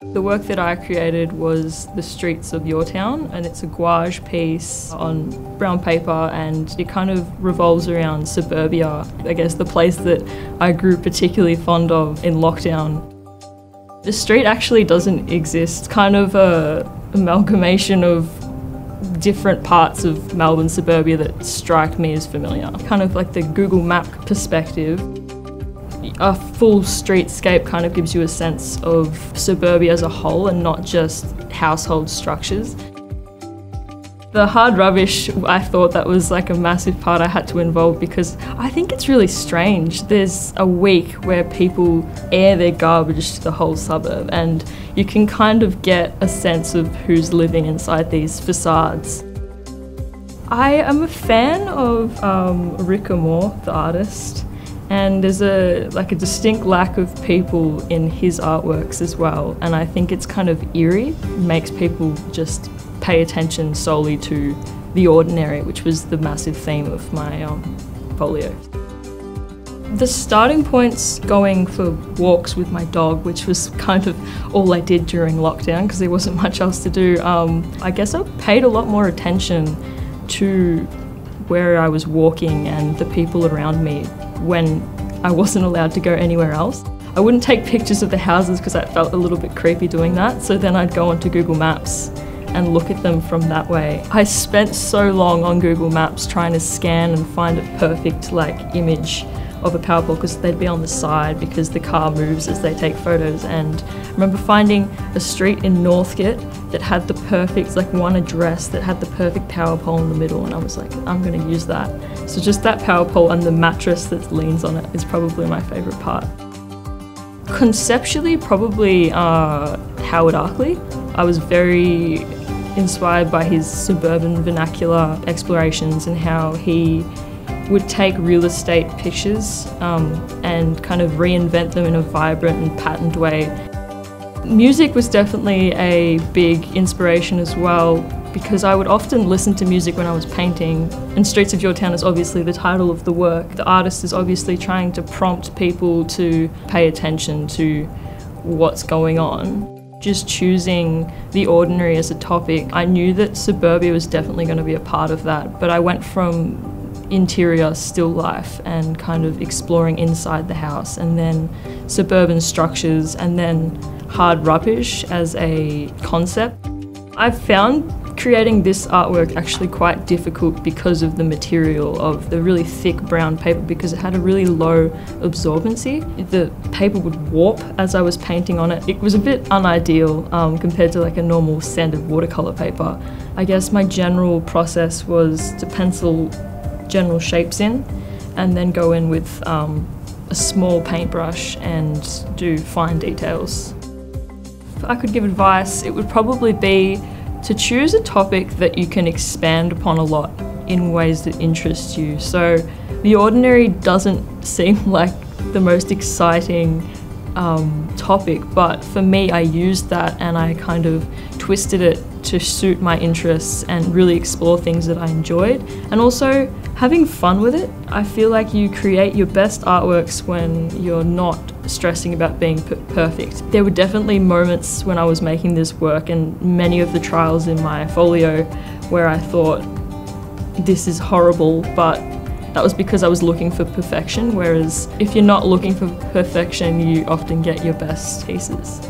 The work that I created was The Streets of Your Town, and it's a gouache piece on brown paper, and it kind of revolves around suburbia, I guess the place that I grew particularly fond of in lockdown. The street actually doesn't exist, it's kind of a amalgamation of different parts of Melbourne suburbia that strike me as familiar. Kind of like the Google map perspective a full streetscape kind of gives you a sense of suburbia as a whole and not just household structures. The hard rubbish, I thought that was like a massive part I had to involve because I think it's really strange. There's a week where people air their garbage to the whole suburb and you can kind of get a sense of who's living inside these facades. I am a fan of um, Rick Amor, the artist and there's a like a distinct lack of people in his artworks as well and i think it's kind of eerie makes people just pay attention solely to the ordinary which was the massive theme of my um, folio the starting points going for walks with my dog, which was kind of all I did during lockdown because there wasn't much else to do. Um, I guess I paid a lot more attention to where I was walking and the people around me when I wasn't allowed to go anywhere else. I wouldn't take pictures of the houses because I felt a little bit creepy doing that, so then I'd go onto Google Maps and look at them from that way. I spent so long on Google Maps trying to scan and find a perfect like image of a power pole because they'd be on the side because the car moves as they take photos. And I remember finding a street in Northcote that had the perfect, like one address that had the perfect power pole in the middle, and I was like, I'm going to use that. So just that power pole and the mattress that leans on it is probably my favourite part. Conceptually, probably uh, Howard Arkley. I was very inspired by his suburban vernacular explorations and how he would take real estate pictures um, and kind of reinvent them in a vibrant and patterned way. Music was definitely a big inspiration as well because I would often listen to music when I was painting and Streets of Your Town is obviously the title of the work. The artist is obviously trying to prompt people to pay attention to what's going on. Just choosing the ordinary as a topic, I knew that suburbia was definitely going to be a part of that, but I went from interior still life and kind of exploring inside the house and then suburban structures and then hard rubbish as a concept. I've found creating this artwork actually quite difficult because of the material of the really thick brown paper because it had a really low absorbency. The paper would warp as I was painting on it. It was a bit unideal um, compared to like a normal standard watercolour paper. I guess my general process was to pencil general shapes in and then go in with um, a small paintbrush and do fine details. If I could give advice, it would probably be to choose a topic that you can expand upon a lot in ways that interest you. So the ordinary doesn't seem like the most exciting um, topic, but for me, I used that and I kind of twisted it to suit my interests and really explore things that I enjoyed. And also having fun with it. I feel like you create your best artworks when you're not stressing about being perfect. There were definitely moments when I was making this work and many of the trials in my folio where I thought, this is horrible, but that was because I was looking for perfection, whereas if you're not looking for perfection, you often get your best pieces.